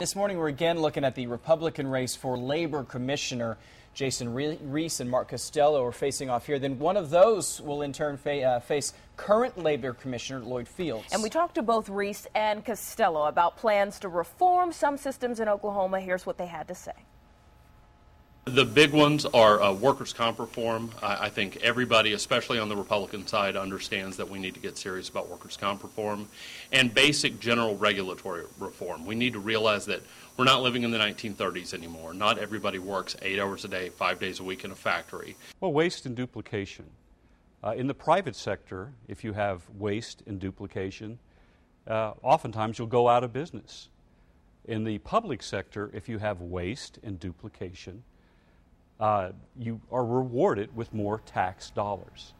This morning, we're again looking at the Republican race for labor commissioner. Jason Reese and Mark Costello are facing off here. Then one of those will in turn fa uh, face current labor commissioner Lloyd Fields. And we talked to both Reese and Costello about plans to reform some systems in Oklahoma. Here's what they had to say. The big ones are uh, workers' comp reform. I, I, think everybody, especially on the Republican side, understands that we need to get serious about workers' comp reform and basic general regulatory reform. We need to realize that we're not living in the 1930s anymore. Not everybody works eight hours a day, five days a week in a factory. Well, waste and duplication. Uh, in the private sector, if you have waste and duplication, uh, oftentimes you'll go out of business. In the public sector, if you have waste and duplication, uh, you are rewarded with more tax dollars.